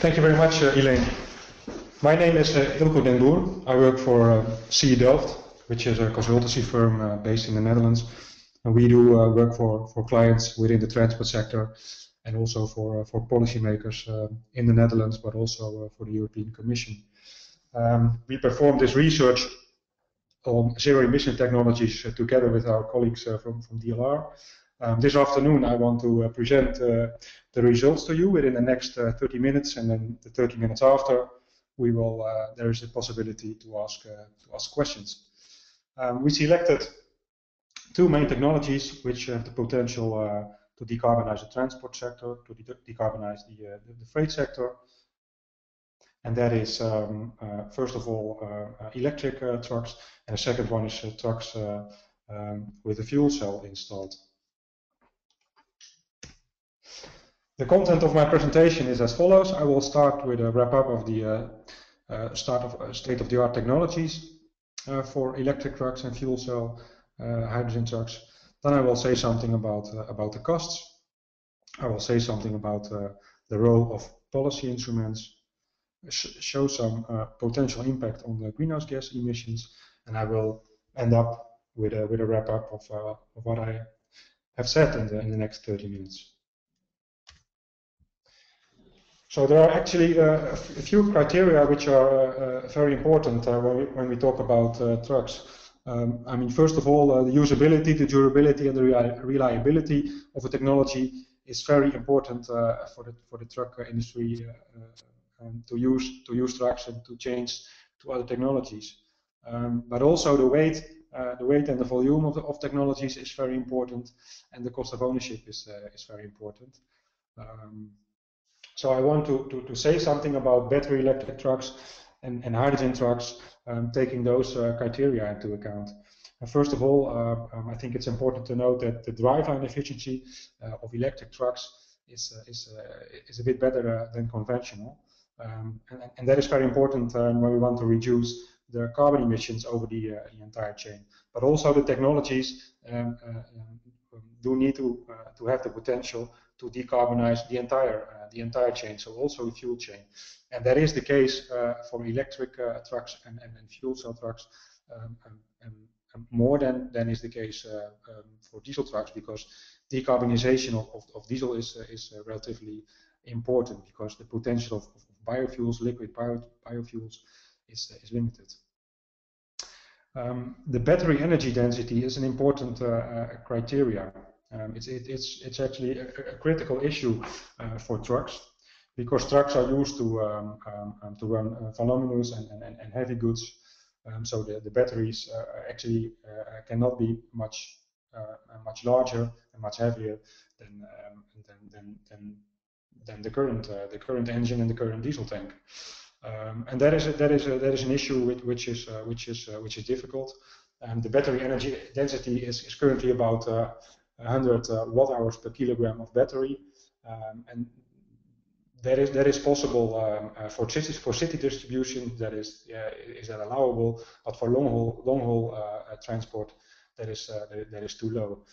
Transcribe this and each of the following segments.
Thank you very much, uh, Elaine. My name is uh, Eelco den. I work for uh, CE Delft, which is a consultancy firm uh, based in the Netherlands. And we do uh, work for, for clients within the transport sector and also for, uh, for policymakers uh, in the Netherlands, but also for the European Commission. Um, we perform this research on zero emission technologies together with our colleagues from, from DLR. Um, this afternoon I want to uh, present the results to you within the next 30 minutes and then the 30 minutes after we will, there is a possibility to ask, to ask questions. Um, we selected two main technologies which have the potential uh, to decarbonize the transport sector, to de decarbonize the, uh, the, freight sector. And that is, um, uh, first of all, electric trucks, and the second one is trucks um, with a fuel cell installed. The content of my presentation is as follows. I will start with a wrap-up of the uh, uh, start of uh, state-of-the-art technologies for electric trucks and fuel cell hydrogen trucks. Then I will say something about about the costs. I will say something about the role of policy instruments, sh show some potential impact on the greenhouse gas emissions, and I will end up with a with a wrap up of, uh, of what I have said in the in the next 30 minutes. So there are actually uh, a few criteria which are uh, very important uh, when, we, talk about uh, trucks. Um, I mean, first of all, uh, the usability, the durability, and the reliability of a technology is very important uh, for the for the truck industry um, to use to use trucks and to change to other technologies. Um, but also the weight, the weight and the volume of, the, of technologies is very important, and the cost of ownership is is very important. Um, so I want to, to, to say something about battery electric trucks and, and hydrogen trucks, um, taking those uh, criteria into account. first of all, uh, um, I think it's important to note that the driveline efficiency uh, of electric trucks is, uh, is, uh, is a bit better uh, than conventional. Um, and, and, that is very important when we want to reduce the carbon emissions over the, the entire chain. But also the technologies um, um, do need to, to have the potential to decarbonize the entire uh, the entire chain, so also the fuel chain. And that is the case uh, for electric uh, trucks and, and, and, fuel cell trucks um, and, and, more than, than is the case um, for diesel trucks because decarbonization of, of, of diesel is, is relatively important because the potential of, of biofuels, liquid bio, biofuels, is, is limited. Um, the battery energy density is an important uh, uh, criteria um, it's, it, it's, it's actually a, a critical issue uh, for trucks because trucks are used to, um, um, um to run uh, voluminous and, and, and, heavy goods. Um, so the, the batteries uh, actually uh, cannot be much uh, much larger and much heavier than um, than, than, than, than the current uh, the current engine and the current diesel tank. And that is a, that is a, that is an issue which, which is which is which is difficult. Um, the battery energy density is, is currently about 100 uh, watt hours per kilogram of battery. Um, and that is that is possible um, uh, for city for city distribution. That is uh, is that allowable, but for long haul long haul uh, transport, that is that is too low.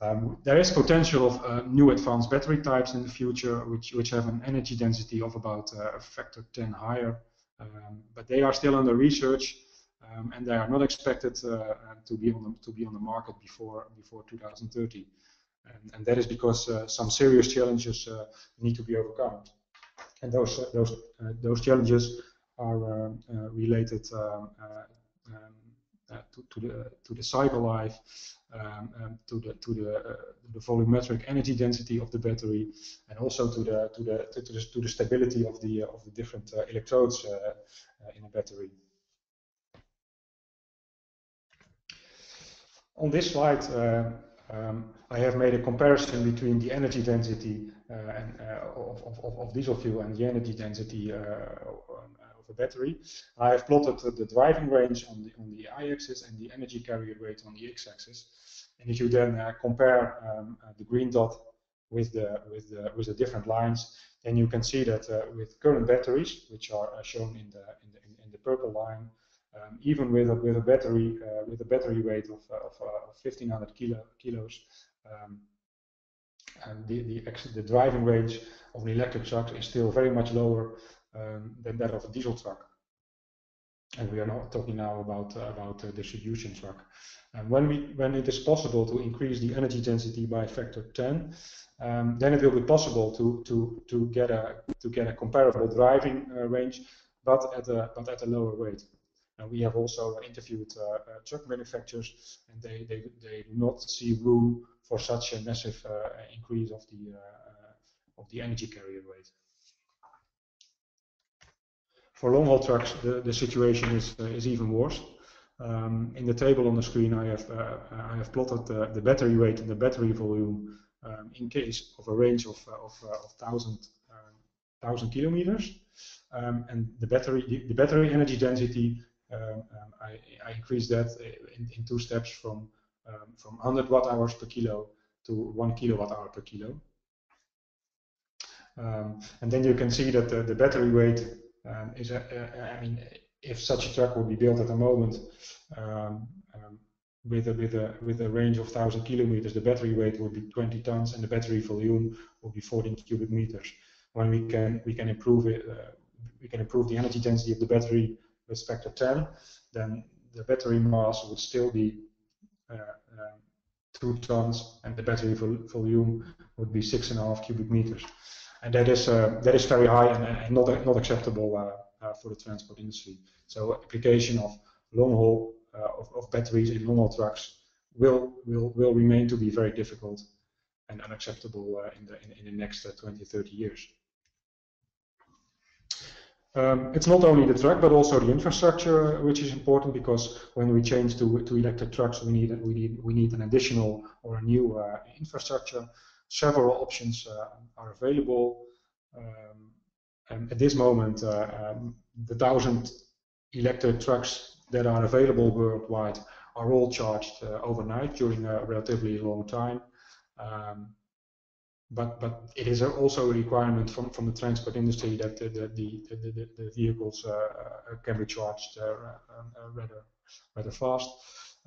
Um, there is potential of uh, new advanced battery types in the future, which which have an energy density of about uh, a factor 10 higher, um, but they are still under research um, and they are not expected uh, uh, to be on the, to be on the market before before 2030. And, and that is because uh, some serious challenges need to be overcome. And those those those challenges are related um, um uh, to, to, the to the cycle life, um, um, to the to the uh, the volumetric energy density of the battery, and also to the to the to the, to the stability of the of the different uh, electrodes in a battery. On this slide, uh, um, I have made a comparison between the energy density uh, and, uh, of, of, of, diesel fuel and the energy density uh, of a battery. I have plotted the driving range on the, on the y-axis and the energy carrier weight on the x-axis. And if you then uh, compare um, uh, the green dot with the with the with the different lines, then you can see that with current batteries, which are shown in the in the in the purple line, um, even with a, with a battery uh, with a battery weight of, uh, of, uh, 1500 kilo, kilos, um, the, the, the driving range of an electric truck is still very much lower um, than that of a diesel truck. And we are not talking now about uh, about a distribution truck. And when we when it is possible to increase the energy density by a factor 10, um, then it will be possible to to to get a to get a comparable driving uh, range, but at a but at a lower weight. And we have also interviewed uh, uh, truck manufacturers, and they, they they do not see room for such a massive uh, increase of the of the energy carrier weight. For long-haul trucks, the, the situation is, is even worse. Um, in the table on the screen, I have, uh, I have plotted the, the battery weight and the battery volume um, in case of a range of, of, of 1,000 um, kilometers. Um, and the battery, the, the, battery energy density, um, um, I, I increased that in, in two steps from, from 100 watt hours per kilo to 1 kilowatt hour per kilo. Um, and then you can see that the, the battery weight um, is, a, a, I mean, if such a truck would be built at the moment um, um, with, a, with, a, with a range of 1,000 kilometers, the battery weight would be 20 tons and the battery volume would be 14 cubic meters. When we can, we can improve it, uh, we can improve the energy density of the battery with factor 10, then the battery mass would still be uh, um, two tons and the battery vol volume would be six and a half cubic meters and that is uh, that is very high and, and not not acceptable uh, uh, for the transport industry. So application of long haul of, of, batteries in long haul trucks will will will remain to be very difficult and unacceptable in the in, in, the next 20 30 years. Um, it's not only the truck, but also the infrastructure, which is important because when we change to, to electric trucks, we need we need we need an additional or a new uh, infrastructure several options uh, are available. Um, and at this moment, uh, um, the thousand electric trucks that are available worldwide are all charged uh, overnight during a relatively long time. Um, but but it is also a requirement from, from the transport industry that the the, the, the, the vehicles uh, can be charged uh, uh, rather rather fast.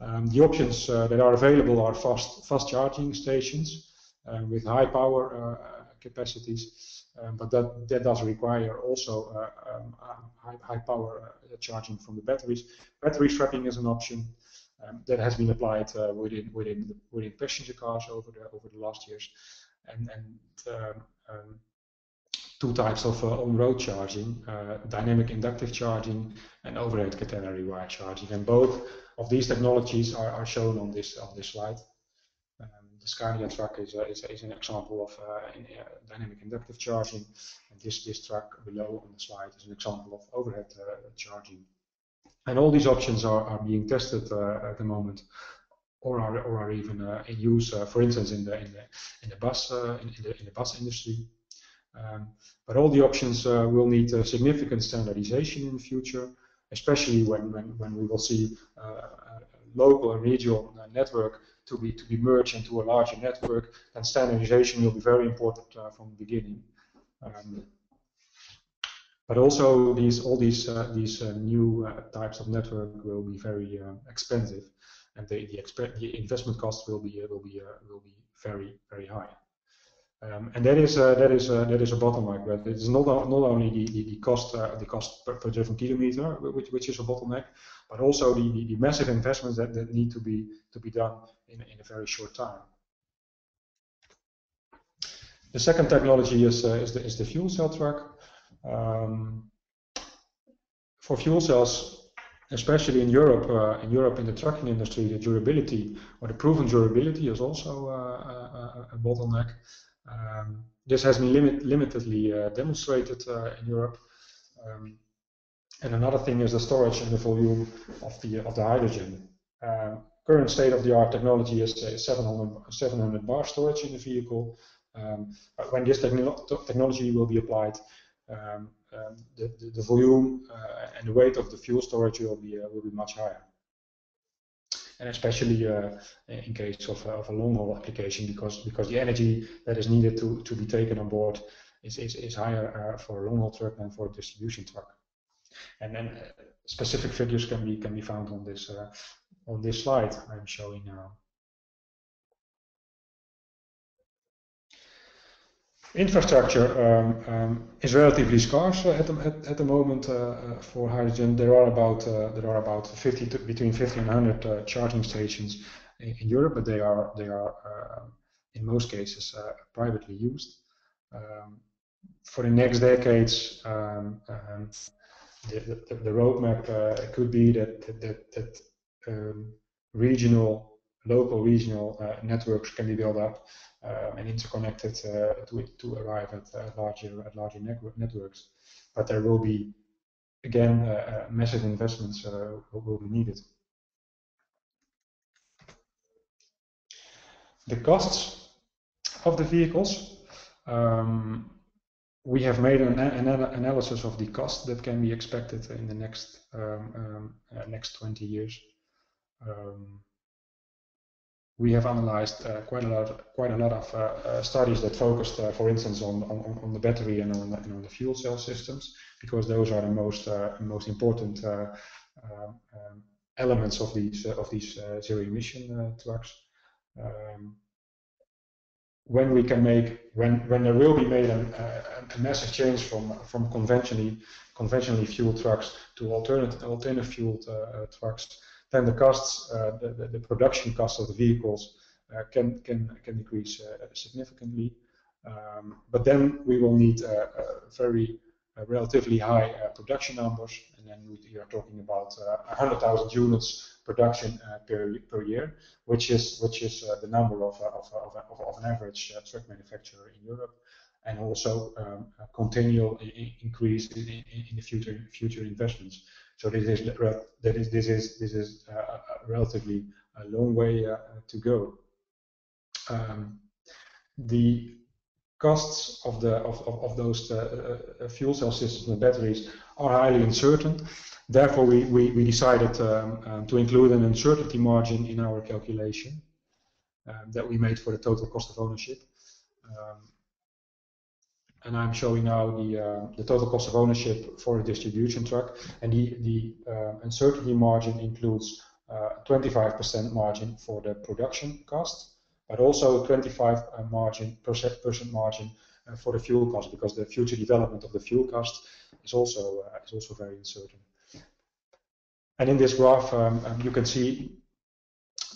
Um, the options that are available are fast fast charging stations. Uh, with high power uh, capacities. Um, but that, that does require also uh, um, high, high power charging from the batteries. Battery swapping is an option. Um, that has been applied uh, within within within passenger cars over the over the last years, and and um, um, two types of uh, on-road charging: uh, dynamic inductive charging and overhead catenary wire charging. And both of these technologies are, are shown on this on this slide the Scania truck is, uh, is, is, an example of uh, in, uh, dynamic inductive charging. And this, this truck below on the slide is an example of overhead charging. And all these options are, are being tested at the moment or are, or are even uh, in use, uh, for instance, in the in the in the bus uh, in, in, the in the bus industry. Um, but all the options will need significant standardization in the future, especially when when, when we will see local and regional network to be to be merged into a larger network, then standardization will be very important uh, from the beginning. Um, but also these all these uh, these uh, new uh, types of network will be very uh, expensive, and the the, the, investment cost will be uh, will be will be very very high. Um, and that is uh, that is uh, that is a bottleneck. But it is not not only the the, the cost uh, the cost per, per, driven kilometer, which, which is a bottleneck, but also the, the, the, massive investments that, that need to be to be done in, in a very short time. The second technology is uh, is the is the fuel cell truck. Um, for fuel cells, especially in Europe, uh, in Europe in the trucking industry, the durability or the proven durability is also uh, a, a bottleneck. Um, this has been limit, limitedly uh, demonstrated uh, in Europe. Um, and another thing is the storage and the volume of the of the hydrogen. Um, current state-of-the-art technology is uh, 700, 700 bar storage in the vehicle. Um, when this techno technology will be applied, um, um, the, the, the, volume uh, and the weight of the fuel storage will be uh, will be much higher and especially uh, in case of, of a long haul application because because the energy that is needed to, to be taken on board is, is, is higher for a long haul truck than for a distribution truck. And then specific figures can be can be found on this on this slide I'm showing now. Infrastructure um, um, is relatively scarce uh, at, the, at, at, the moment uh, uh, for hydrogen. There are about uh, there are about 50 to, between 50 and 100 uh, charging stations in, in, Europe, but they are they are uh, in most cases privately used. Um, for the next decades, um, um, the, the, the, roadmap could be that that, that um, regional, local regional networks can be built up um, and interconnected uh, to, to arrive at uh, larger at larger network networks. But there will be again uh, massive investments will be needed. The costs of the vehicles. Um, we have made an, an, analysis of the cost that can be expected in the next um, um, uh, next 20 years. Um, we have analyzed uh, quite a lot, quite a lot of uh, uh, studies that focused, uh, for instance, on, on, on the battery and on the, and on the fuel cell systems, because those are the most uh, most important um, um, elements of these of these zero emission trucks. Um, when we can make, when when there will be made a, a, massive change from from conventionally conventionally fueled trucks to alternative alternative fueled trucks, then the costs, uh, the, the, the, production cost of the vehicles uh, can, can, can decrease uh, significantly. Um, but then we will need very relatively high production numbers, and then we are talking about 100,000 units production uh, per per year, which is which is uh, the number of, of, of, of, an average uh, truck manufacturer in Europe, and also um, continual increase in, in, in, the future future investments. So this is that is this is this is a relatively a long way uh, to go. Um, the costs of the of, of, of those uh, uh, fuel cell systems and batteries are highly uncertain. Therefore, we, we, we decided um, um, to include an uncertainty margin in our calculation um, that we made for the total cost of ownership. And I'm showing now the, uh, the total cost of ownership for a distribution truck. And the, the uh, uncertainty margin includes 25% uh, margin for the production cost, but also 25 uh, margin percent margin uh, for the fuel cost, because the future development of the fuel cost is also is also very uncertain. And in this graph, um, um, you can see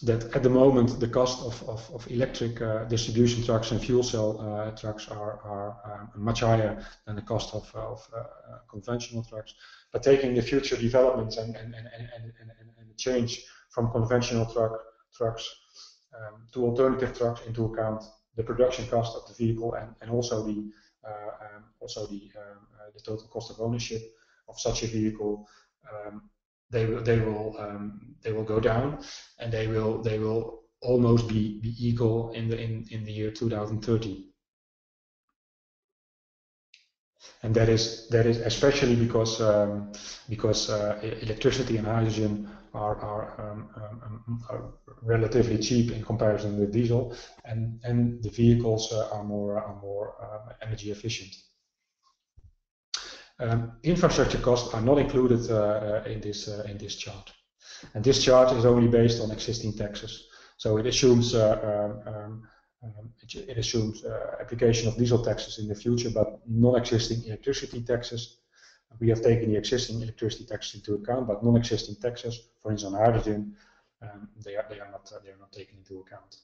that at the moment the cost of, of, of electric uh, distribution trucks and fuel cell uh, trucks are, are um, much higher than the cost of, of uh, conventional trucks. But taking the future developments and, and, and, and, and, and change from conventional truck trucks um, to alternative trucks into account, the production cost of the vehicle and, and also the uh, um, also the, um, uh, the total cost of ownership of such a vehicle um, they will they will um, they will go down, and they will they will almost be, be equal in the in, in the year 2030. And that is that is especially because um, because uh, electricity and hydrogen are are, um, um, um, are, relatively cheap in comparison with diesel, and and the vehicles uh, are more are more uh, energy efficient. Um, infrastructure costs are not included uh, uh, in this uh, in this chart, and this chart is only based on existing taxes. So it assumes um, um, um, it, it, assumes application of diesel taxes in the future, but non-existing electricity taxes. We have taken the existing electricity taxes into account, but non-existing taxes, for instance, hydrogen, um, they are they are not they are not taken into account.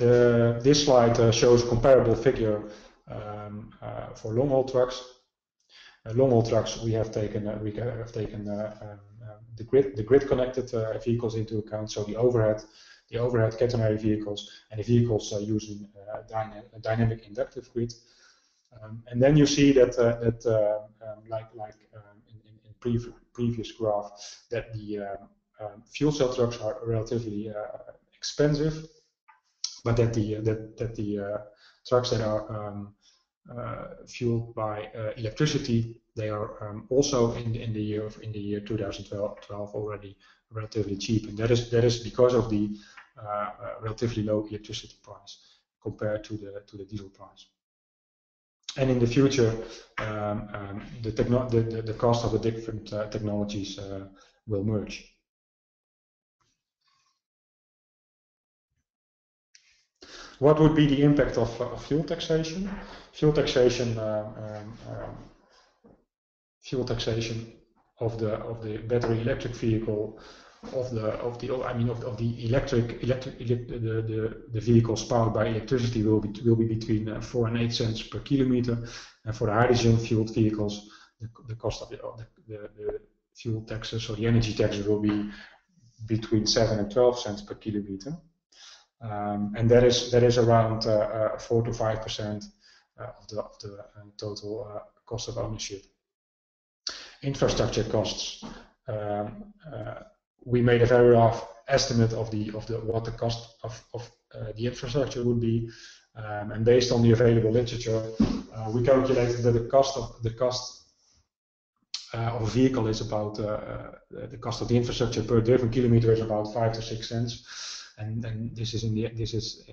Uh, this slide uh, shows a comparable figure um, uh, for long-haul trucks. Uh, long-haul trucks, we have taken uh, we have taken um, the grid the grid connected vehicles into account, so the overhead the overhead catenary vehicles and the vehicles using dyna dynamic inductive grid. Um, and then you see that that um, like like in, in, in pre previous graph that the um, fuel cell trucks are relatively expensive, but that the that that the trucks that are um, uh, fueled by uh, electricity, they are um, also in the, in the year of, in the year 2012 already relatively cheap, and that is that is because of the uh, relatively low electricity price compared to the to the diesel price. And in the future, um, um, the, the, the, the, cost of the different uh, technologies uh, will merge. What would be the impact of, of fuel taxation? Fuel taxation, um, um, um, fuel taxation of the of the battery electric vehicle, of the of the I mean of, of the electric electric the, the the vehicles powered by electricity will be will be between uh, four and eight cents per kilometer, and for the hydrogen fueled vehicles, the, the cost of the, the, the fuel taxes or the energy taxes will be between 7 and 12 cents per kilometer. Um, and that is that is around uh, uh, 4 to 5 percent uh, of the, of the um, total uh, cost of ownership. Infrastructure costs. Um, we made a very rough estimate of the of the what the cost of, of the infrastructure would be, um, and based on the available literature, we calculated that the cost of the cost uh, of a vehicle is about uh, uh, the cost of the infrastructure per driven kilometer is about five to six cents, and, and this is in the this is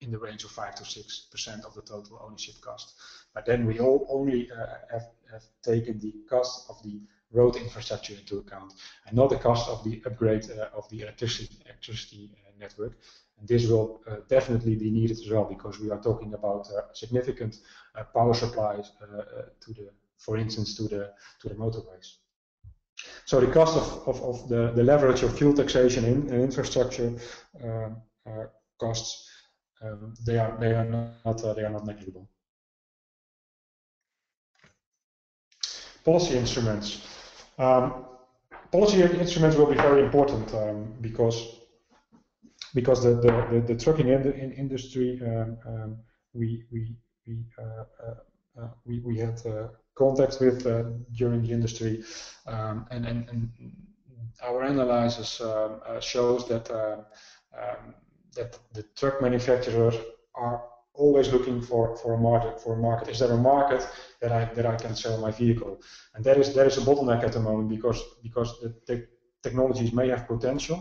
in the range of five to six percent of the total ownership cost. But then we all only have, have taken the cost of the road infrastructure into account, and not the cost of the upgrade uh, of the electricity, electricity uh, network. And this will uh, definitely be needed as well because we are talking about significant power supplies to the for instance, to the to the motorways. So the cost of, of, of the, the leverage of fuel taxation in, in infrastructure um, uh, costs um, they are they are not uh, they are not negligible. Policy instruments. Um, policy instruments will be very important um, because because the the, the, the trucking in, the, in industry um, um, we we we uh, uh, uh we, we had uh, contact with uh, during the industry, um, and, and, and, our analysis um, uh, shows that um, um, that the truck manufacturers are always looking for, for a market for a market. Is there a market that I that I can sell my vehicle? And that is that is a bottleneck at the moment because because the te technologies may have potential,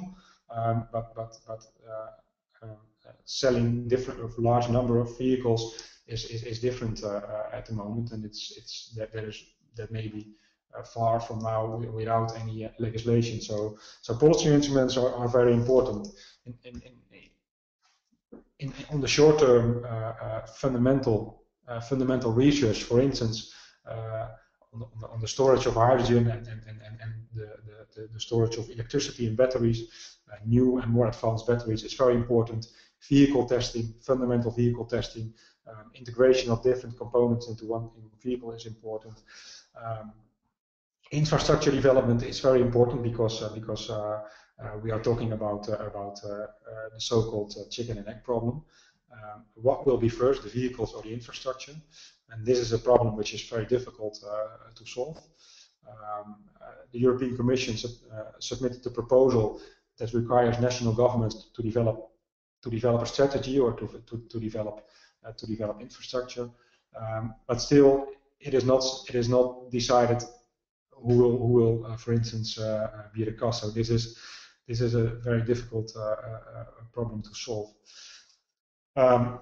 um, but but but uh, uh, selling different of large number of vehicles is, is, is different uh, uh, at the moment, and it's it's that that is that may be uh, far from now without any legislation. So so policy instruments are, are very important. In, in, in, on the short term, fundamental fundamental research, for instance. On the, on the, storage of hydrogen and, and, and, and the, the, the, storage of electricity in batteries, uh, new and more advanced batteries is very important. Vehicle testing, fundamental vehicle testing, um, integration of different components into one vehicle is important. Um, infrastructure development is very important because uh, because uh, uh, we are talking about uh, about uh, uh, the so-called chicken and egg problem. Um, what will be first, the vehicles or the infrastructure? And this is a problem which is very difficult to solve. Um, the European Commission sub, submitted a proposal that requires national governments to develop to develop a strategy or to, to, to develop to develop infrastructure. Um, but still, it is not it is not decided who will who will, uh, for instance, uh, be the cost. So this is this is a very difficult problem to solve. Um,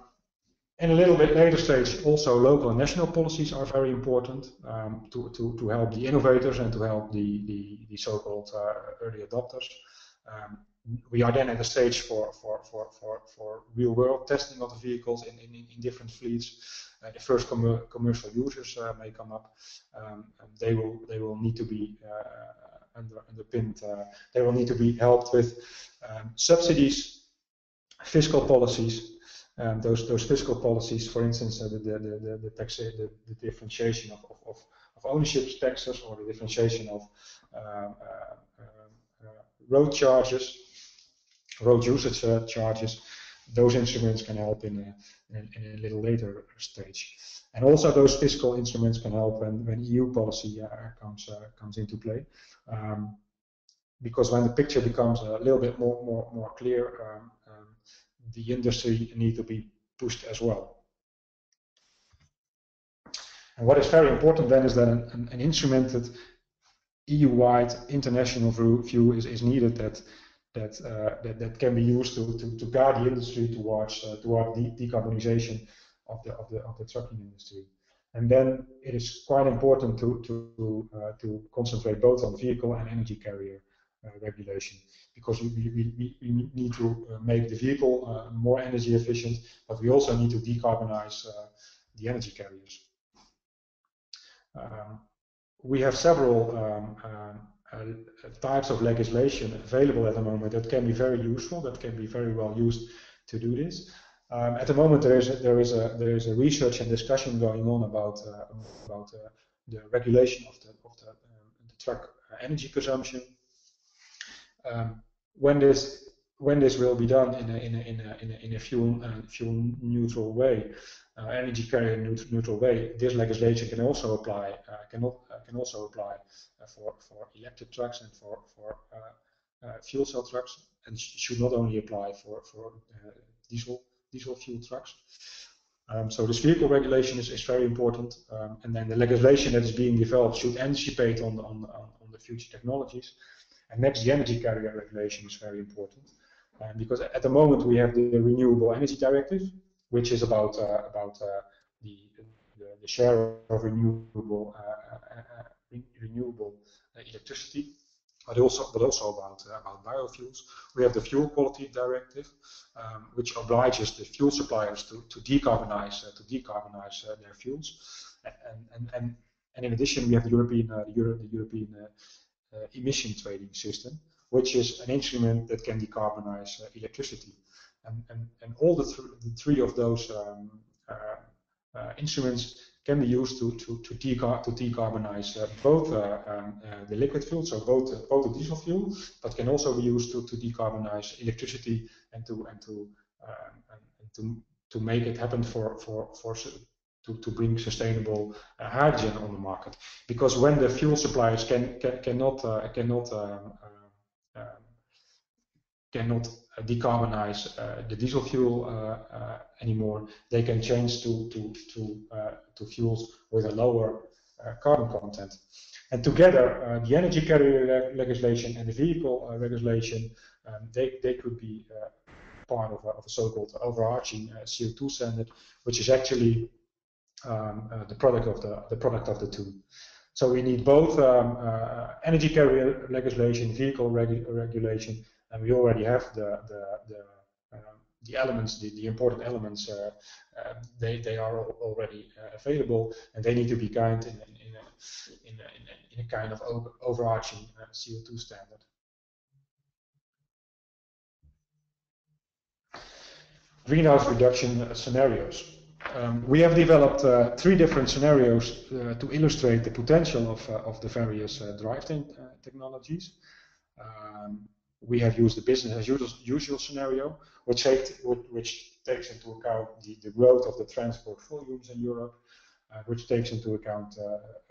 in a little bit later stage, also local and national policies are very important um, to, to, to help the innovators and to help the, the, the so-called uh, early adopters. Um, we are then at a stage for, for, for, for, for real world testing of the vehicles in, in, in different fleets. Uh, the first com commercial users uh, may come up. Um, they will they will need to be uh, under, underpinned. Uh, they will need to be helped with um, subsidies, fiscal policies. Um, those those fiscal policies, for instance, uh, the, the, the, the, tax, the, the differentiation of, of, of, of ownership taxes or the differentiation of um, uh, um, road charges road usage uh, charges, those instruments can help in a, in, a, little later stage. And also those fiscal instruments can help when, when EU policy uh, comes uh, comes into play. Um, because when the picture becomes a little bit more more, more clear, um, um, the industry need to be pushed as well. And what is very important then is that an, an, an instrumented EU-wide international view is, is needed that that, uh, that, that can be used to, to, to guide the industry towards uh, toward de decarbonization of the, of, the, of the trucking industry. And then it is quite important to, to, uh, to concentrate both on vehicle and energy carrier regulation because we, we, we, need to make the vehicle more energy efficient, but we also need to decarbonize the energy carriers. Um, we have several um, uh, types of legislation available at the moment that can be very useful, that can be very well used to do this. Um, at the moment, there is a, there is a there is a research and discussion going on about uh, about uh, the regulation of the of the, um, the truck energy consumption. Um, when this when this will be done in a in a in a in a, in a fuel uh, fuel neutral way, uh, energy carrier neutral way, this legislation can also apply uh, cannot uh, can also apply for for electric trucks and for for fuel cell trucks, and should not only apply for for diesel diesel fuel trucks. Um, so this vehicle regulation is, is very important, um, and then the legislation that is being developed should anticipate on the, on, on the future technologies. And next, the energy carrier regulation is very important, um, because at the moment we have the Renewable Energy Directive, which is about uh, about uh, the, the, share of renewable uh, renewable electricity but also but also about uh, about biofuels. We have the Fuel Quality Directive, um, which obliges the fuel suppliers to to decarbonize uh, to decarbonize uh, their fuels, and and and and in addition we have the European the, Euro, the, European emission trading system, which is an instrument that can decarbonize electricity, and and and all the, th the three of those um, instruments can be used to to to, decar to decarbonize uh, both uh, um, uh, the liquid fuel, so both both the diesel fuel, but can also be used to to decarbonize electricity and to and to um, and to to make it happen for for for to, to bring sustainable uh, hydrogen on the market. Because when the fuel suppliers can, can cannot uh, cannot uh, um cannot decarbonize uh, the diesel fuel uh, uh, anymore, they can change to to to to fuels with a lower carbon content. And together, the energy carrier legislation and the vehicle regulation, um, they they could be part of a, of a so-called overarching CO2 standard, which is actually um, the product of the the product of the two. So we need both um, uh, energy carrier legislation, vehicle regu regulation, and we already have the the the, um, the elements, the, the important elements, uh, uh, they they are already uh, available, and they need to be kind in in, in, a, in, a, in a kind of over, overarching CO2 standard. Greenhouse reduction scenarios. Um, we have developed uh, three different scenarios uh, to illustrate the potential of, uh, of the various drivetrain technologies. Um, we have used the business as usual, scenario, which, take, which, takes into account the, the, growth of the transport volumes in Europe, uh, which takes into account uh,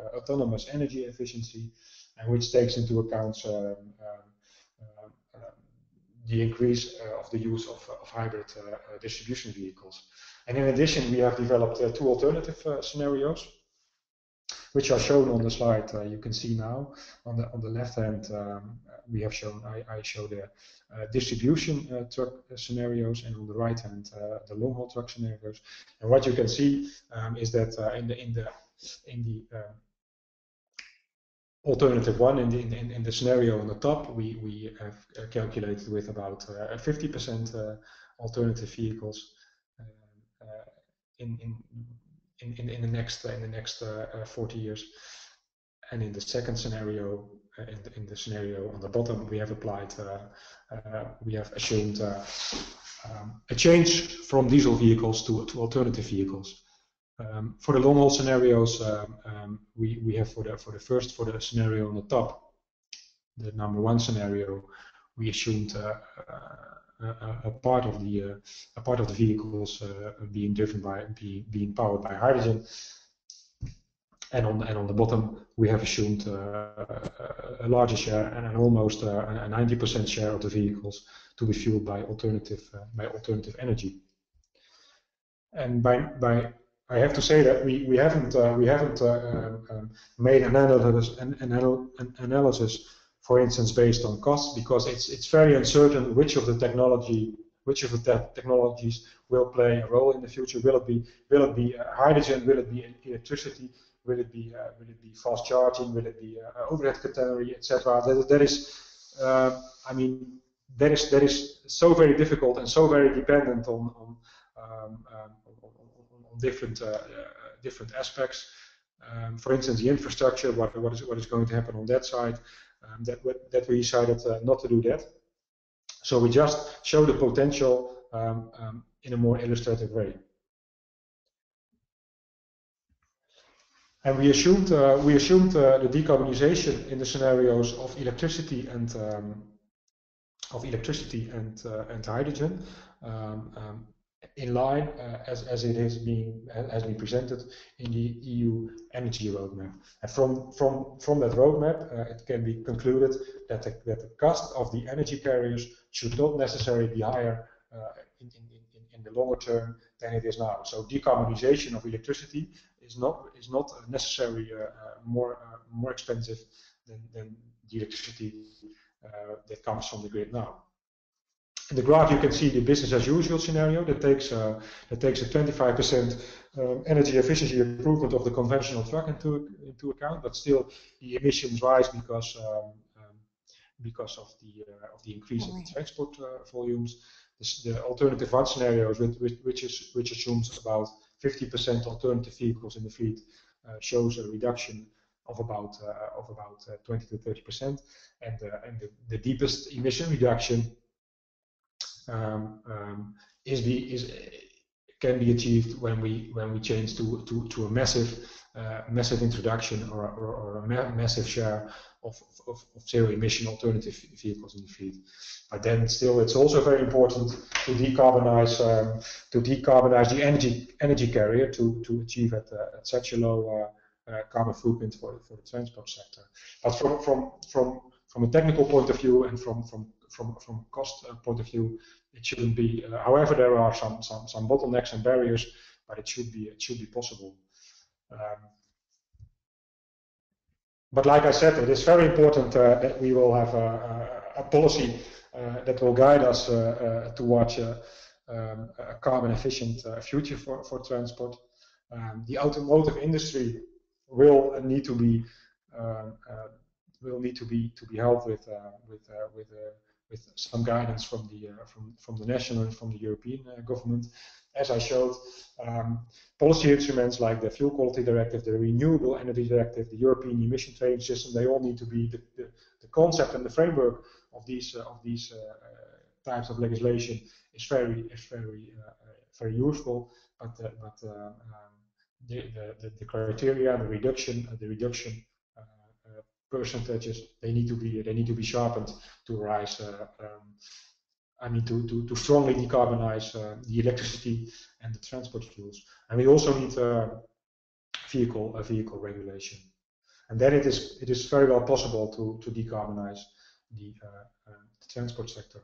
uh, autonomous energy efficiency, and which takes into account um, um, um, the increase uh, of the use of, of hybrid uh, distribution vehicles. And in addition, we have developed two alternative scenarios which are shown on the slide. Uh, you can see now on the on the left hand um, we have shown I, I show the uh, distribution uh, truck scenarios, and on the right hand the long haul truck scenarios. And what you can see um, is that in the in the in the alternative one in the, in, in, the scenario on the top, we, we have calculated with about 50% uh, alternative vehicles uh, in, in in, in, in the next in the next uh, uh, 40 years. And in the second scenario, uh, in the, in, the, scenario on the bottom, we have applied, we have assumed um, a change from diesel vehicles to, to alternative vehicles. Um, for the long haul scenarios, um, um, we, we have for the for the first for the scenario on the top, the number one scenario, we assumed uh, uh, a, part of the uh, a part of the vehicles uh, being driven by be, being powered by hydrogen. And on and on the bottom, we have assumed uh, a larger share and an almost a 90% share of the vehicles to be fueled by alternative by alternative energy. And by by I have to say that we, we haven't uh, we haven't uh, um, um made an analysis an, an analysis for instance, based on cost, because it's it's very uncertain which of the technology, which of the te technologies will play a role in the future. Will it be will it be uh, hydrogen? Will it be electricity? Will it be uh, will it be fast charging? Will it be uh, overhead catenary, etc. That, that is uh, I mean, that is that is so very difficult and so very dependent on on, um, um, on, on, different uh, uh, different aspects. Um, for instance, the infrastructure, what what is what is going to happen on that side. Um, that that we decided uh, not to do that. So we just show the potential um, um, in a more illustrative way. And we assumed uh, we assumed uh, the decarbonization in the scenarios of electricity and um, of electricity and uh, and hydrogen um, um, in line uh, as as it is being has been presented in the EU energy roadmap. And from from from that roadmap, uh, it can be concluded that the, that the cost of the energy carriers should not necessarily be higher uh, in, in, in, in the longer term than it is now. So decarbonization of electricity is not is not necessarily uh, uh, more uh, more expensive than, than the electricity that comes from the grid now. In the graph, you can see the business as usual scenario that takes uh, that takes a 25% um, energy efficiency improvement of the conventional truck into into account, but still the emissions rise because um, um, because of the uh, of the increase in the transport uh, volumes. the alternative one scenario, which, which is which assumes about 50% alternative vehicles in the fleet uh, shows a reduction of about uh, of about uh, 20 to 30 percent, and and the, the, deepest emission reduction um, um, is be is can be achieved when we when we change to to, to a massive uh, massive introduction or, or, or a ma massive share of, of, of, zero emission alternative vehicles in the fleet. But then still, it's also very important to decarbonize um, to decarbonize the energy energy carrier to to achieve at, uh, at such a low uh, uh, carbon footprint for for the transport sector. But from from from from a technical point of view and from from from from cost uh, point of view, it shouldn't be. Uh, however, there are some some some bottlenecks and barriers, but it should be it should be possible. Um, but like I said, it is very important uh, that we will have a, a, a policy uh, that will guide us uh, towards um, a carbon efficient future for, for transport. Um, the automotive industry will need to be um, will need to be to be helped with with with with some guidance from the uh, from from the national and from the European uh, government. As I showed, um, policy instruments like the Fuel Quality Directive, the Renewable Energy Directive, the European Emission Trading System, they all need to be the, the, the concept and the framework of these uh, of these uh, uh, types of legislation is very is very uh, very useful. But but um, the, the, the criteria, the reduction, the reduction percentages they need to be they need to be sharpened to rise. Uh, um, I mean to to, to strongly decarbonize uh, the electricity and the transport fuels, and we also need uh, vehicle a vehicle regulation, and then it is it is very well possible to to decarbonize the, the transport sector.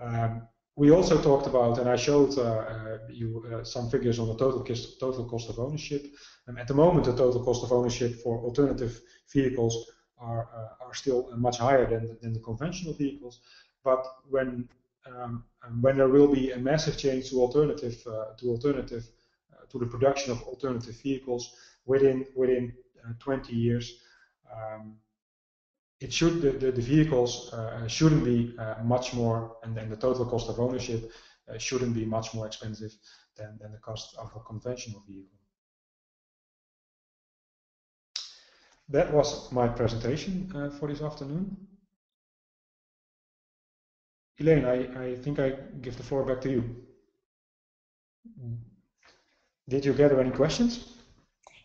Um, we also talked about, and I showed uh, uh, you uh, some figures on the total cost, total cost of ownership. Um, at the moment, the total cost of ownership for alternative vehicles are, uh, are still much higher than, than the conventional vehicles. But when um, when there will be a massive change to alternative uh, to alternative uh, to the production of alternative vehicles within within 20 years, um, it should the, the, the vehicles uh, shouldn't be uh, much more and then the total cost of ownership uh, shouldn't be much more expensive than, than the cost of a conventional vehicle. That was my presentation uh, for this afternoon. Elaine, I, I think I give the floor back to you. Did you gather any questions?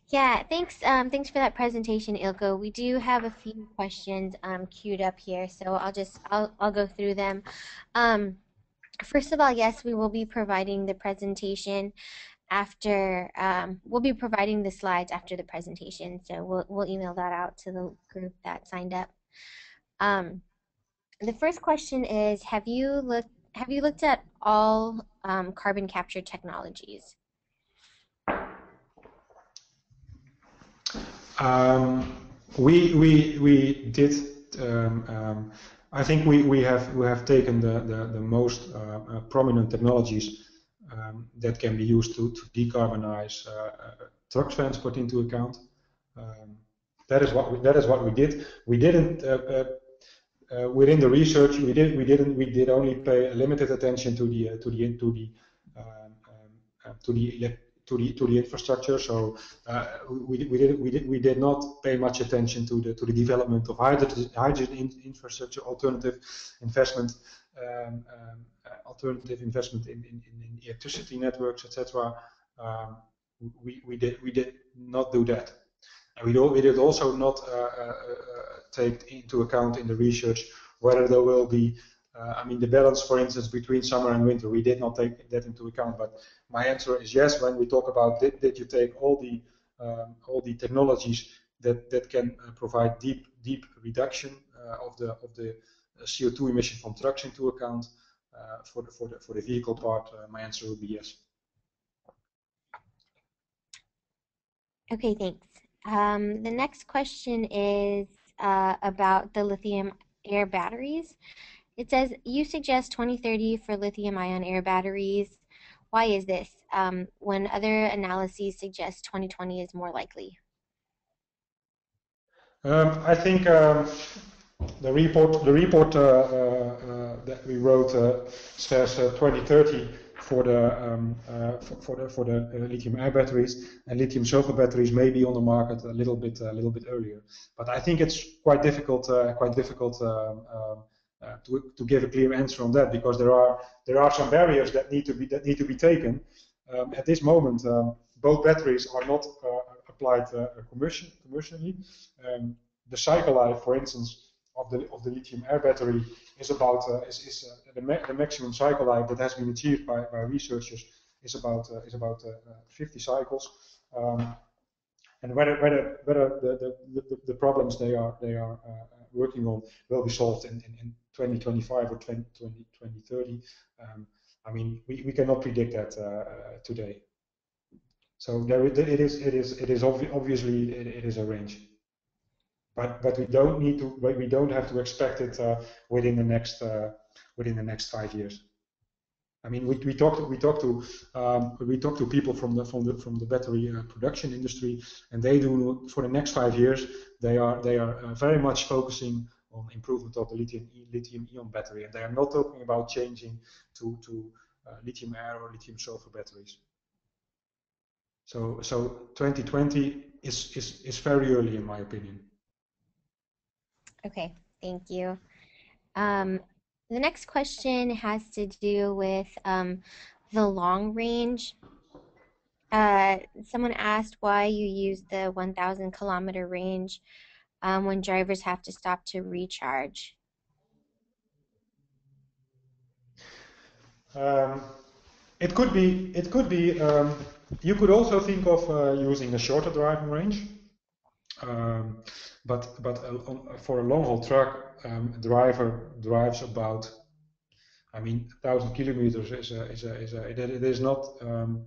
Yeah, thanks. Um, thanks for that presentation, Eelco. We do have a few questions um, queued up here, so I'll just I'll I'll go through them. Um, first of all, yes, we will be providing the presentation after um, we'll be providing the slides after the presentation so we'll, we'll email that out to the group that signed up. Um, the first question is have you looked have you looked at all um, carbon capture technologies? Um, we we we did um, um, I think we, we have we have taken the the, the most uh, uh, prominent technologies um, that can be used to, to decarbonize uh, uh, truck transport into account. Um, that is what we, that is what we did. We didn't uh, uh, within the research, we did we didn't we did only pay limited attention to the uh, to the to the um, um, to the to the to the infrastructure. So uh, we, we did we did we did not pay much attention to the to the development of hydrogen, hydrogen in, infrastructure, alternative investment, um, alternative investment in, in, in electricity networks, etc. Um, we we did we did not do that. And we, do, we did also not uh, uh, take into account in the research whether there will be uh, I mean, the balance, for instance, between summer and winter, we did not take that into account. But my answer is yes. When we talk about did, did you take all the um, all the technologies that that can provide deep deep reduction uh, of the of the CO2 emission from trucks into account uh, for the for the for the vehicle part, uh, my answer would be yes. Okay, thanks. Um, the next question is uh, about the lithium air batteries. It says you suggest 2030 for lithium ion air batteries. Why is this? Um, when other analyses suggest 2020 is more likely. Um, I think um, the report, the report uh, uh, uh that we wrote says 2030 for the um, for, for, the for the lithium air batteries and lithium sulfur batteries may be on the market a little bit a little bit earlier. But I think it's quite difficult quite difficult um, um, uh, to, to give a clear answer on that because there are there are some barriers that need to be that need to be taken. Um, at this moment, um, both batteries are not uh, applied uh, commercially. Um, the cycle life, for instance, of the of the lithium air battery is about uh, is, is uh, the, ma the, maximum cycle life that has been achieved by, by researchers is about uh, is about 50 cycles. Um, and whether whether whether the, the, the, problems they are they are working on will be solved in, in, in 2025 or 20, 2030. Um, I mean, we, we cannot predict that uh, today. So there it is it is it is obvi obviously it, it is a range, but but we don't need to we don't have to expect it uh, within the next uh, within the next five years. I mean, we, we talked we talked to um, we talked to people from the from the from the battery uh, production industry, and they do for the next five years they are they are uh, very much focusing on improvement of the lithium lithium ion battery, and they are not talking about changing to to uh, lithium air or lithium sulfur batteries. So so 2020 is is is very early in my opinion. Okay, thank you. Um, the next question has to do with um, the long range. Uh, someone asked why you use the 1,000 kilometer range um, when drivers have to stop to recharge? Um, it could be. It could be. Um, you could also think of uh, using a shorter driving range, um, but but uh, for a long haul truck, um, a driver drives about. I mean, thousand kilometers is a, is a, is a, it, it is not. Um,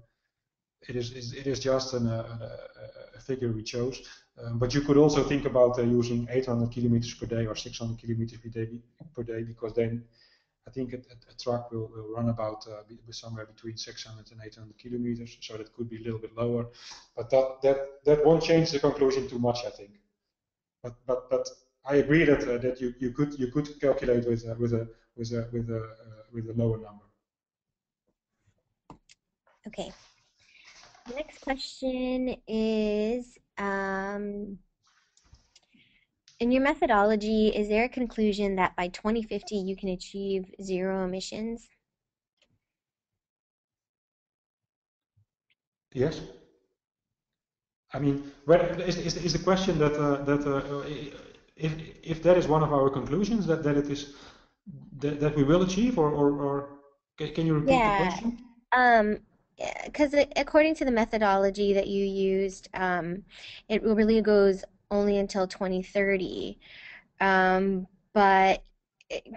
it is it is just an, a, a, a figure we chose. Um, but you could also think about uh, using 800 kilometers per day or 600 kilometers per day, per day because then I think a, a truck will, will run about uh, be, somewhere between 600 and 800 kilometers, so that could be a little bit lower. But that that that won't change the conclusion too much, I think. But but but I agree that uh, that you, you could you could calculate with a, with a with a with a uh, with a lower number. Okay. Next question is um, in your methodology, is there a conclusion that by 2050 you can achieve zero emissions? Yes. I mean, is, is, is the question that uh, that uh, if if that is one of our conclusions that, that it is that, that we will achieve, or, or, or can you repeat yeah. the question? Um, because according to the methodology that you used, um, it really goes only until 2030. Um, but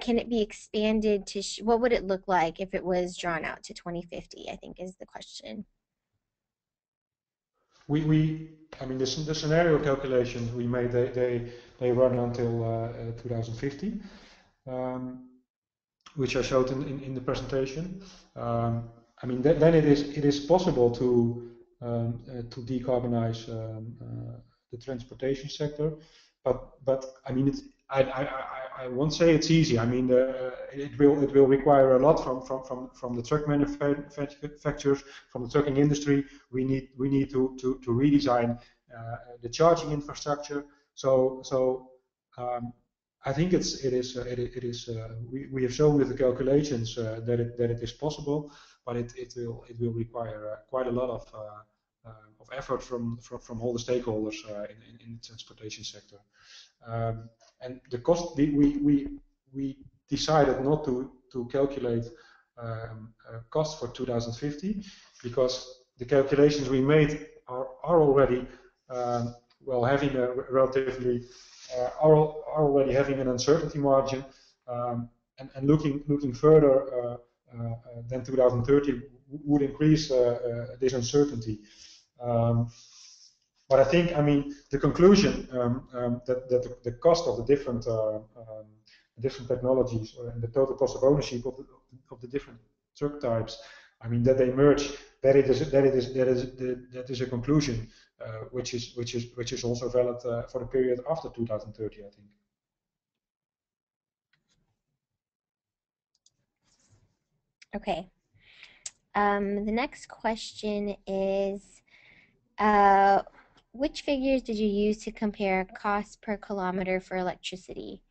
can it be expanded to what would it look like if it was drawn out to 2050? I think is the question. We, we I mean, the, the scenario calculations we made, they, they, they run until uh, 2050, um, which I showed in, in, in the presentation. Um, I mean, th then it is it is possible to um, uh, to decarbonize um, uh, the transportation sector, but but I mean, it's, I, I I, won't say it's easy. I mean, uh, it will it will require a lot from from from, from the truck manufacturers, from the trucking industry. We need we need to to, to redesign uh, the charging infrastructure. So so um, I think it's it is uh, it, it is uh, we, we have shown with the calculations uh, that it that it is possible, but it, it will it will require uh, quite a lot of of effort from, from from all the stakeholders in, in, in the transportation sector. Um, and the cost we, we, we, decided not to, to calculate um, uh, cost for 2050 because the calculations we made are, are already um, well having a relatively uh, are, are already having an uncertainty margin um, and, and looking looking further uh, uh than 2030 would increase uh, uh, this uncertainty. Um, but I think, I mean, the conclusion um, um, that, that the, the, cost of the different uh, um, different technologies and the total cost of ownership of the, of the different truck types, I mean, that they merge, that it is that it is that is that is a conclusion uh, which is which is which is also valid uh, for the period after 2030, I think. Okay. Um, the next question is, uh, which figures did you use to compare cost per kilometer for electricity?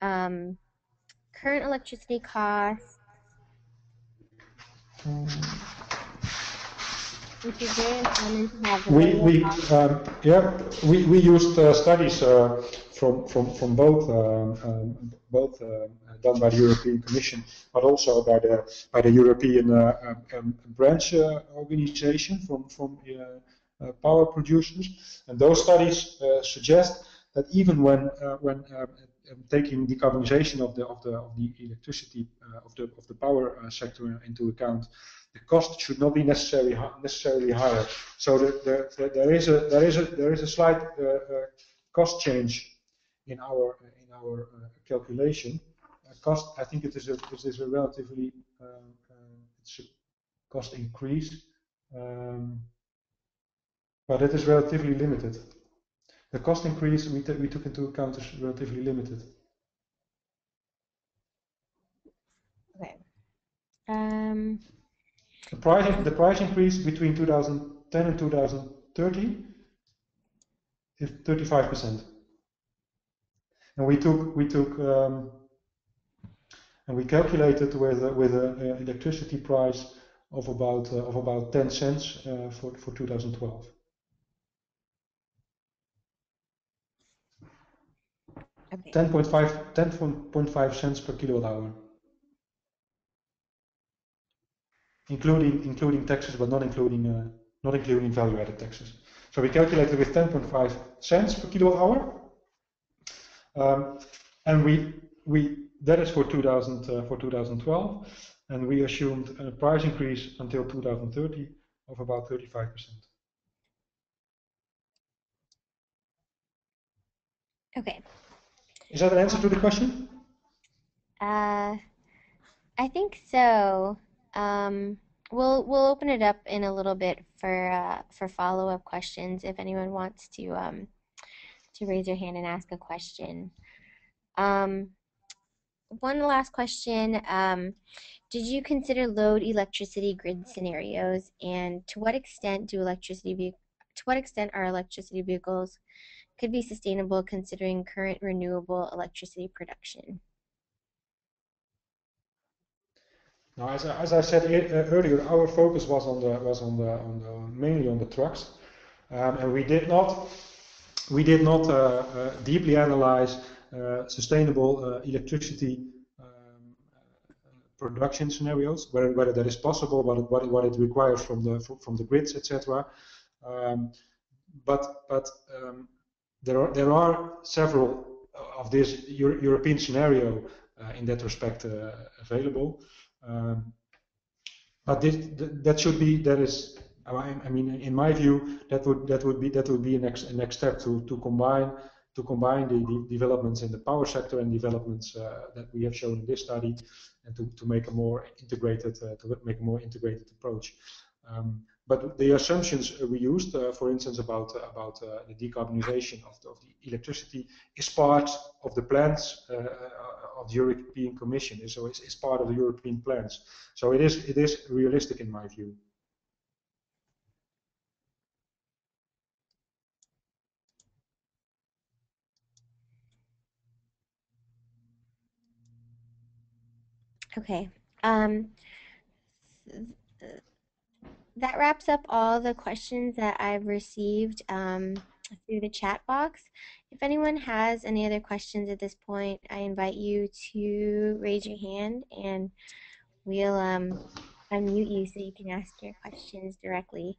Um, current electricity costs, which is very to have. We, we um, yeah, we, we used uh, studies uh, from, from, from both um, um, both uh, done by the European Commission, but also by the by the European uh, um, um, branch uh, organization from from Uh, power producers. And those studies uh, suggest that even when uh, when um, um, taking decarbonization of the of the of the electricity uh, of the of the power uh, sector into account, the cost should not be necessarily necessarily higher. So the, the, the, there is a there is a there is a slight cost change in our in our calculation. cost, I think it is a it is a relatively um, um it's a cost increase. Um, but it is relatively limited. The cost increase we, we took into account is relatively limited. Okay. Um, the price the price increase between 2010 and 2030 is 35 percent. And we took we took um, and we calculated with with an electricity price of about uh, of about 10 cents uh, for for 2012. Okay. 10.5 10.5 cents per kilowatt hour. Including including taxes, but not including uh, not including value-added taxes. So we calculated with 10.5 cents per kilowatt hour, um, and we we that is for 2000 uh, for 2012, and we assumed a price increase until 2030 of about 35 percent. Okay. Is that an answer to the question? Uh, I think so. Um, we'll we'll open it up in a little bit for uh, for follow up questions if anyone wants to um, to raise your hand and ask a question. Um, one last question. Um, did you consider load electricity grid scenarios, and to what extent do electricity to what extent are electricity vehicles could be sustainable considering current renewable electricity production? Now, as I, as I said uh, earlier, our focus was on the was on the, on the mainly on the trucks, um, and we did not we did not uh, uh, deeply analyze uh, sustainable uh, electricity um, production scenarios, whether whether that is possible, what what, what it requires from the from the grids, etc. Um, but but um, there are there are several of this Euro European scenario uh, in that respect uh, available. Um, but this, that should be that is I mean in my view that would that would be that would be a next a next step to to combine to combine the, the developments in the power sector and developments uh, that we have shown in this study and to, to make a more integrated uh, to make a more integrated approach. Um, but the assumptions we used, uh, for instance, about uh, about uh, the decarbonization of the, of the, electricity, is part of the plans of the European Commission. So it's, it's part of the European plans. So it is it is realistic in my view. Okay. Um, that wraps up all the questions that I've received um, through the chat box. If anyone has any other questions at this point, I invite you to raise your hand and we'll um, unmute you so you can ask your questions directly.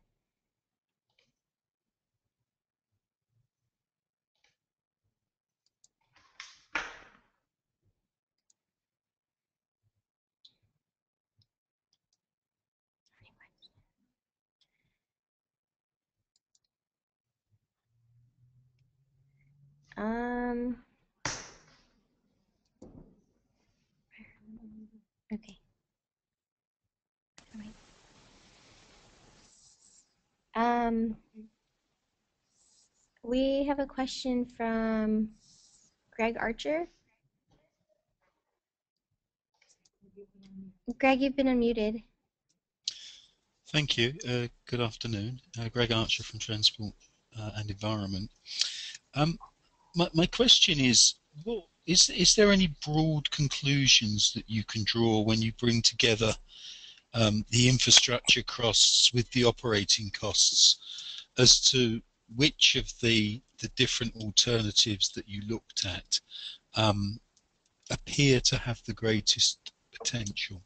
Um. Okay. Um. We have a question from Greg Archer. Greg, you've been unmuted. Thank you. Uh, good afternoon. Uh, Greg Archer from Transport uh, and Environment. Um, my, my question is, what, is, is there any broad conclusions that you can draw when you bring together um, the infrastructure costs with the operating costs as to which of the, the different alternatives that you looked at um, appear to have the greatest potential?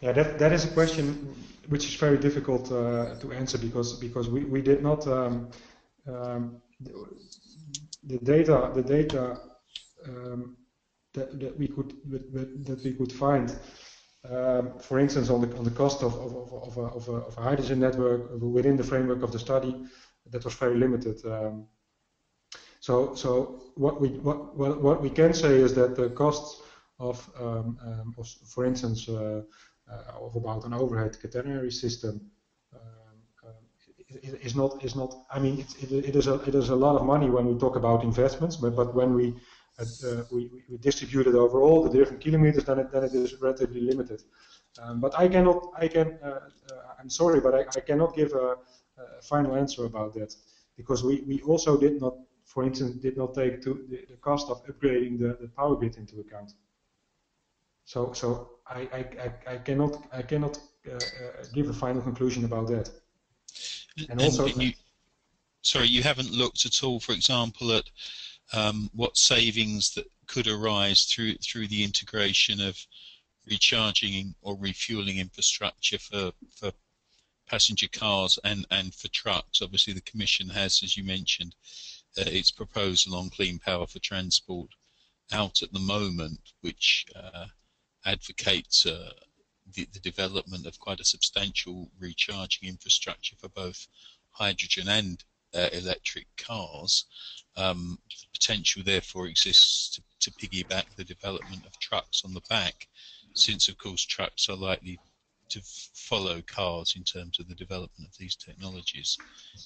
Yeah, that, that is a question which is very difficult uh, to answer because because we, we did not um, um, the data the data um, that, that we could that we could find um, for instance on the on the cost of of, of, of, a, of, a, of a hydrogen network within the framework of the study that was very limited um, so so what we what, what what we can say is that the costs of, um, of for instance uh, of about an overhead catenary system um, um, is not is not. I mean, it, it, it is a it is a lot of money when we talk about investments, but but when we uh we, we distribute it over all the different kilometers, then it then it is relatively limited. Um, but I cannot. I can. Uh, uh, I'm sorry, but I, I cannot give a, a, final answer about that because we, we also did not, for instance, did not take to the, the cost of upgrading the, the power grid into account. So so I, I, I cannot I cannot uh, uh, give a final conclusion about that. And, and also, you, sorry, you haven't looked at all, for example, at um, what savings that could arise through through the integration of recharging or refueling infrastructure for for passenger cars and and for trucks. Obviously, the Commission has, as you mentioned, uh, its proposal on clean power for transport out at the moment, which uh, advocates uh, the, the, development of quite a substantial recharging infrastructure for both hydrogen and uh, electric cars. Um, potential therefore exists to, to piggyback the development of trucks on the back, since of course trucks are likely to follow cars in terms of the development of these technologies.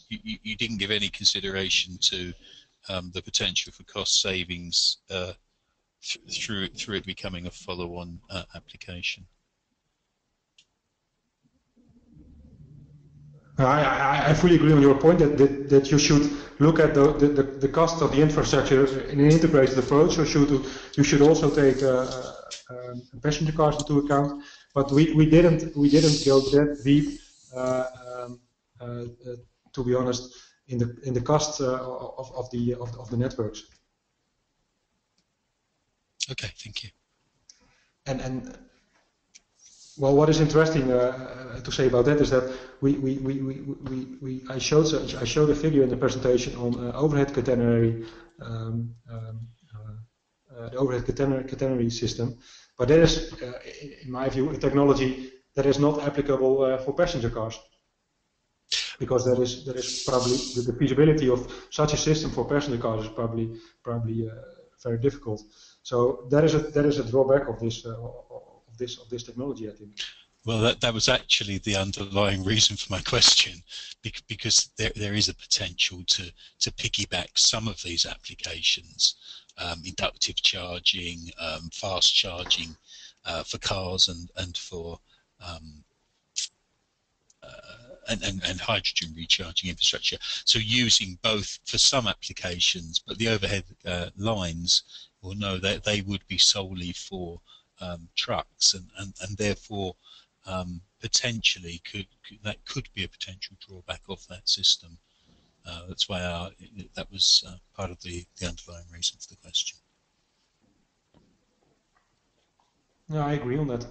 You, you, you didn't give any consideration to um, the potential for cost savings uh, th through through it becoming a follow-on uh, application. I, I, fully agree on your point that, that, that you should look at the, the, the cost of the infrastructure in an integrated approach. You should you should also take uh, uh, passenger cars into account. But we, we didn't we didn't go that deep, uh, um, uh, uh, to be honest, in the in the cost uh, of, of the of, of the networks. Okay, thank you. And and well, what is interesting uh, uh, to say about that is that we we, we, we, we, I showed I showed a figure in the presentation on uh, overhead catenary um, um, uh, uh the overhead catenary, catenary system, but that is, uh, in my view, a technology that is not applicable for passenger cars because that is probably the, the, feasibility of such a system for passenger cars is probably probably very difficult. So that is a that is a drawback of this uh, of this of this technology, I think. Well, that, that was actually the underlying reason for my question, because there, there is a potential to, to piggyback some of these applications, um, inductive charging, um, fast charging uh, for cars and, and for um, uh, and, and, and, hydrogen recharging infrastructure. So using both for some applications, but the overhead uh, lines know that they would be solely for um, trucks and, and, and therefore um, potentially could, could, that could be a potential drawback of that system. Uh, that's why our, that was uh, part of the, the underlying reason for the question. Yeah, I agree on that.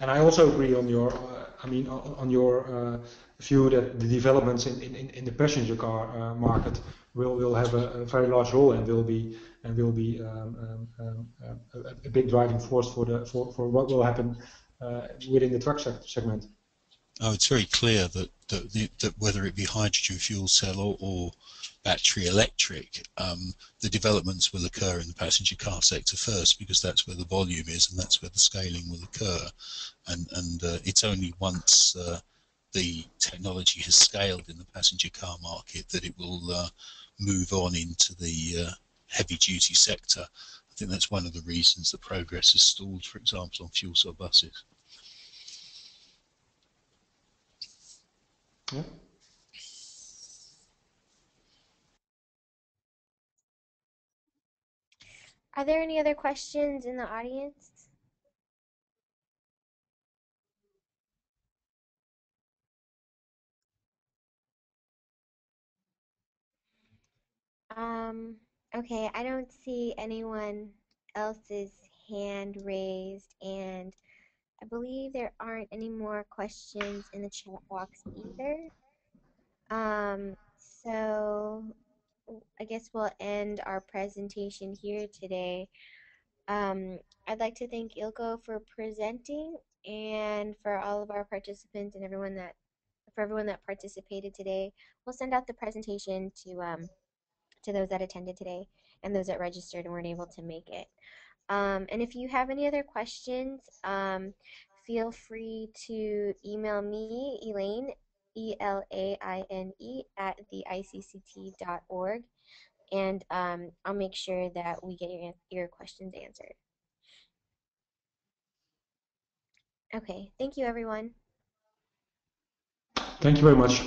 And I also agree on your, uh, I mean, on your uh, view that the developments in, in, in the passenger car uh, market will will have a, a, very large role and will be and will be um, um, um, a, a, big driving force for the for, for what will happen uh, within the truck segment. Oh, it's very clear that that, that whether it be hydrogen fuel cell or, or battery electric, um, the developments will occur in the passenger car sector first because that's where the volume is and that's where the scaling will occur. And and uh, it's only once uh, the technology has scaled in the passenger car market that it will uh, move on into the uh, heavy duty sector. I think that's one of the reasons the progress has stalled, for example, on fuel cell buses. Yeah. Are there any other questions in the audience? Um, okay, I don't see anyone else's hand raised, and I believe there aren't any more questions in the chat box either. Um, so I guess we'll end our presentation here today. Um, I'd like to thank Eelco for presenting and for all of our participants and everyone that for everyone that participated today. We'll send out the presentation to um, to those that attended today and those that registered and weren't able to make it. Um, and if you have any other questions, um, feel free to email me, Elaine, E-L-A-I-N-E, at theicct.org, and um, I'll make sure that we get your, your questions answered. Okay, thank you, everyone. Thank you very much.